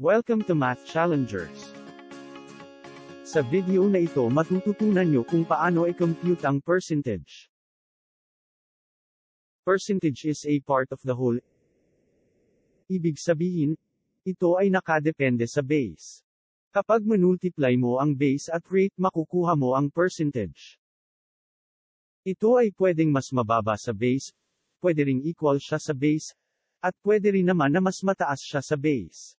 Welcome to Math Challengers. Sa video na ito matututunan nyo kung paano i-compute ang percentage. Percentage is a part of the whole. Ibig sabihin, ito ay nakadepende sa base. Kapag manultiply mo ang base at rate makukuha mo ang percentage. Ito ay pwedeng mas mababa sa base, pwede ring equal siya sa base, at pwede rin naman na mas mataas siya sa base.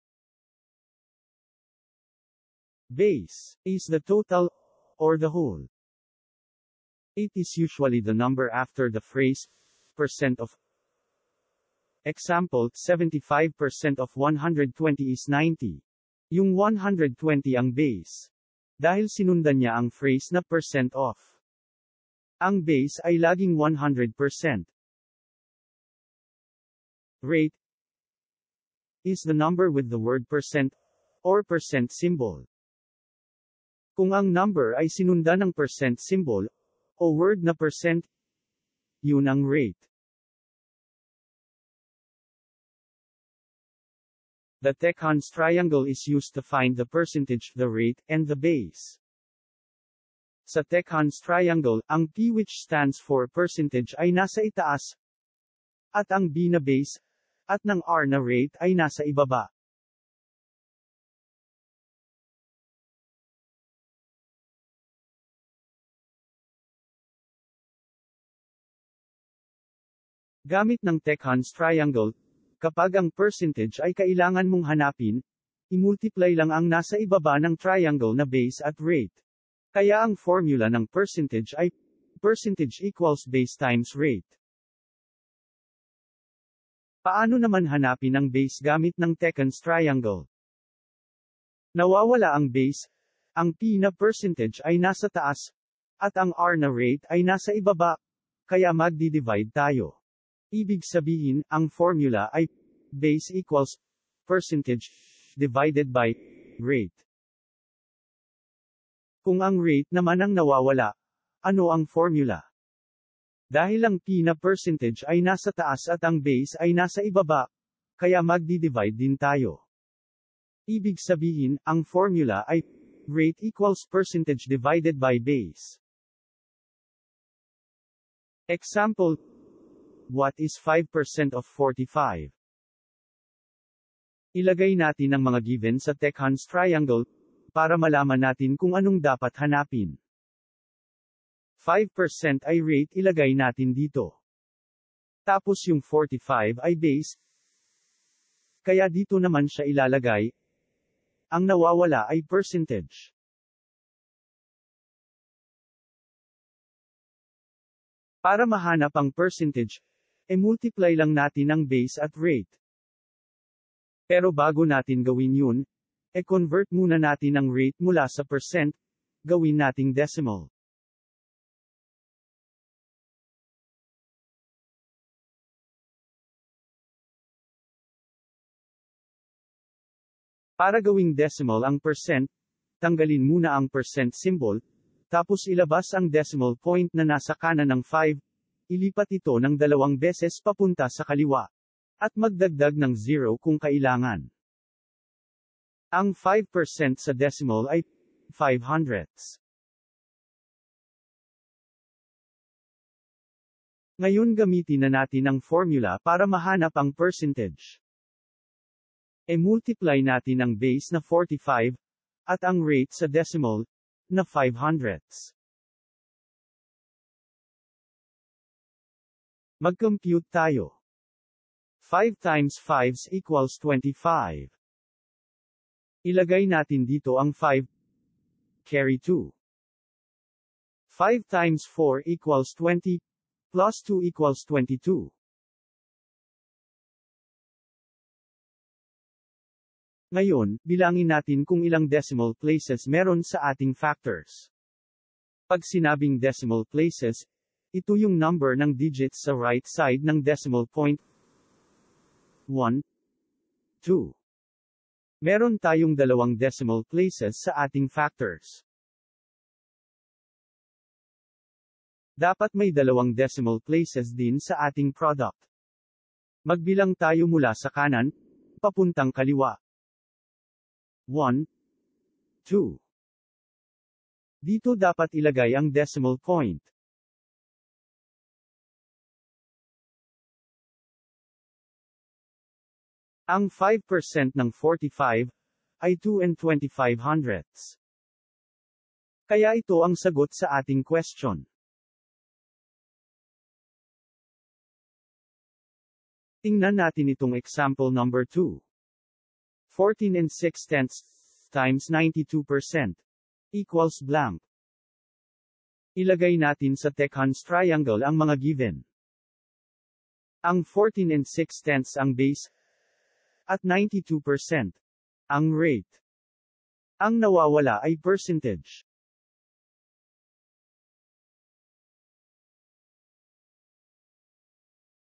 Base is the total or the whole. It is usually the number after the phrase percent of. Example, 75% of 120 is 90. Yung 120 ang base. Dahil sinundan niya ang phrase na percent of. Ang base ay laging 100%. Rate is the number with the word percent or percent symbol. Kung ang number ay sinundan ng percent symbol, o word na percent, yun ang rate. The Tekhan's triangle is used to find the percentage, the rate, and the base. Sa Tekhan's triangle, ang P which stands for percentage ay nasa itaas, at ang B na base, at ng R na rate ay nasa ibaba. Gamit ng Tekhan's triangle, kapag ang percentage ay kailangan mong hanapin, i-multiply lang ang nasa ibaba ng triangle na base at rate. Kaya ang formula ng percentage ay percentage equals base times rate. Paano naman hanapin ang base gamit ng Tekhan's triangle? Nawawala ang base, ang P na percentage ay nasa taas, at ang R na rate ay nasa ibaba, kaya magdi-divide tayo. Ibig sabihin, ang formula ay base equals percentage divided by rate. Kung ang rate naman ang nawawala, ano ang formula? Dahil ang P na percentage ay nasa taas at ang base ay nasa ibaba, kaya magdi-divide din tayo. Ibig sabihin, ang formula ay rate equals percentage divided by base. Example What is 5% of 45? Ilagay natin ang mga given sa Tekhan's triangle, para malaman natin kung anong dapat hanapin. 5% ay rate ilagay natin dito. Tapos yung 45 ay base. Kaya dito naman siya ilalagay. Ang nawawala ay percentage. Para mahanap ang percentage, e-multiply lang natin ang base at rate. Pero bago natin gawin yun, e-convert muna natin ang rate mula sa percent, gawin nating decimal. Para gawing decimal ang percent, tanggalin muna ang percent symbol, tapos ilabas ang decimal point na nasa kanan ng 5, ilipat ito ng dalawang beses papunta sa kaliwa. At magdagdag ng 0 kung kailangan. Ang 5% sa decimal ay 5 hundredths. Ngayon gamitin na natin ang formula para mahanap ang percentage. E-multiply natin ang base na 45, at ang rate sa decimal, na 5 hundredths. Mag-compute tayo. 5 times 5 equals 25. Ilagay natin dito ang 5. Carry 2. 5 times 4 equals 20. Plus 2 equals 22. Ngayon, bilangin natin kung ilang decimal places meron sa ating factors. Pag sinabing decimal places, ito yung number ng digits sa right side ng decimal point. 1, 2. Meron tayong dalawang decimal places sa ating factors. Dapat may dalawang decimal places din sa ating product. Magbilang tayo mula sa kanan, papuntang kaliwa. 1, 2. Dito dapat ilagay ang decimal point. Ang 5% ng 45 ay 2 and 25 hundredths. Kaya ito ang sagot sa ating question. Tingnan natin itong example number 2. 14 and 6 tenths times 92% equals blank. Ilagay natin sa Tekhan's triangle ang mga given. Ang 14 and 6 tenths ang base at 92%. Ang rate. Ang nawawala ay percentage.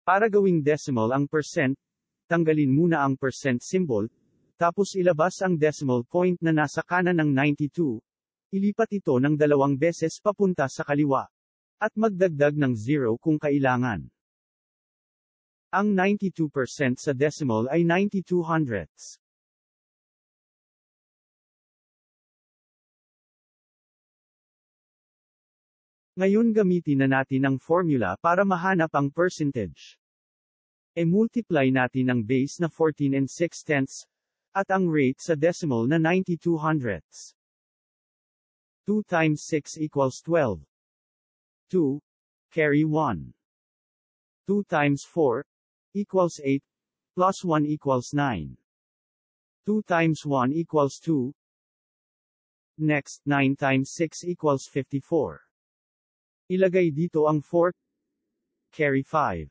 Para gawing decimal ang percent, tanggalin muna ang percent symbol, tapos ilabas ang decimal point na nasa kanan ng 92. Ilipat ito ng dalawang beses papunta sa kaliwa. At magdagdag ng 0 kung kailangan. Ang 92% sa decimal ay 92 hundredths. Ngayon gamitin na natin ang formula para mahanap ang percentage. E-multiply natin ang base na 14 and 6 tenths, at ang rate sa decimal na 92 hundredths. 2 times 6 equals 12. 2. Carry 1. 2 times 4, equals 8, plus 1 equals 9. 2 times 1 equals 2. Next, 9 times 6 equals 54. Ilagay dito ang 4. Carry 5.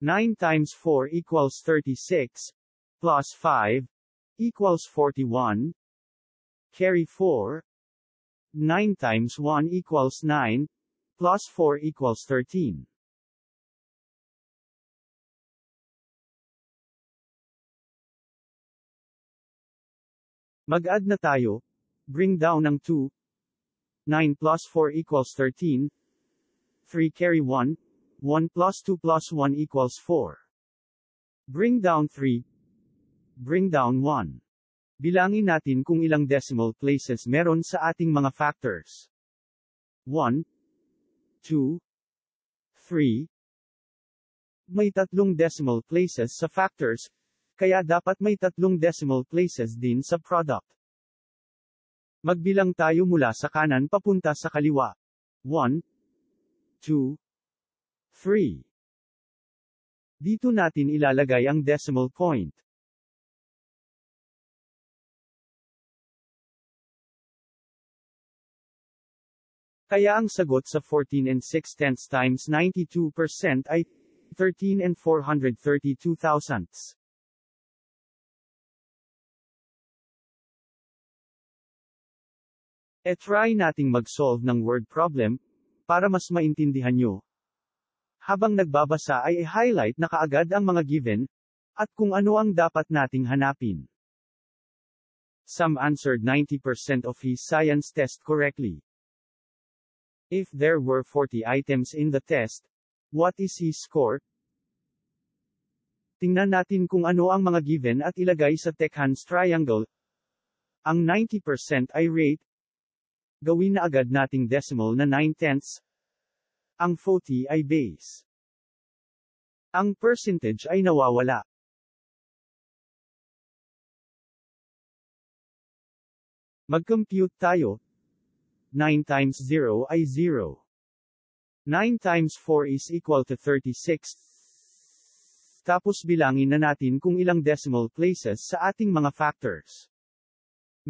9 times 4 equals 36, plus 5, equals 41. Carry 4. 9 times 1 equals 9, plus 4 equals 13. Mag-add na tayo. Bring down ang 2. 9 plus 4 equals 13. 3 carry 1. 1 plus 2 plus 1 equals 4. Bring down 3. Bring down 1. Bilangin natin kung ilang decimal places meron sa ating mga factors. 1, 2, 3. May tatlong decimal places sa factors, kaya dapat may tatlong decimal places din sa product. Magbilang tayo mula sa kanan papunta sa kaliwa. 1, 2, 3. Dito natin ilalagay ang decimal point. Kaya ang sagot sa 14 and 6 tenths times 92% ay 13 and 432 thousandths. E try nating mag-solve ng word problem, para mas maintindihan nyo. Habang nagbabasa ay i-highlight na kaagad ang mga given, at kung ano ang dapat nating hanapin. Some answered 90% of his science test correctly. If there were 40 items in the test, what is his score? Tingnan natin kung ano ang mga given at ilagay sa Tekhan's triangle. Ang 90% ay rate, Gawin na agad nating decimal na 9 tenths. Ang 40 ay base. Ang percentage ay nawawala. Mag-compute tayo. 9 times 0 ay 0. 9 times 4 is equal to 36. Tapos bilangin na natin kung ilang decimal places sa ating mga factors.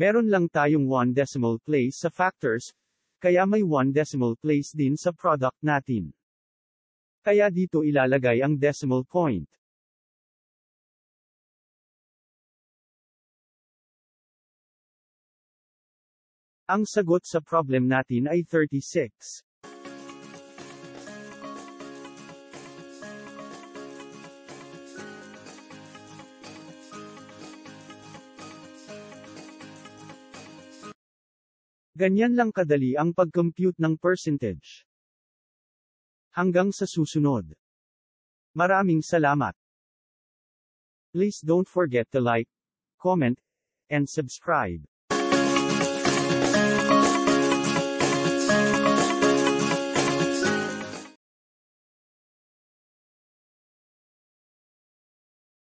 Meron lang tayong 1 decimal place sa factors, kaya may 1 decimal place din sa product natin. Kaya dito ilalagay ang decimal point. Ang sagot sa problem natin ay 36. Ganyan lang kadali ang pag-compute ng percentage. Hanggang sa susunod. Maraming salamat. Please don't forget to like, comment, and subscribe.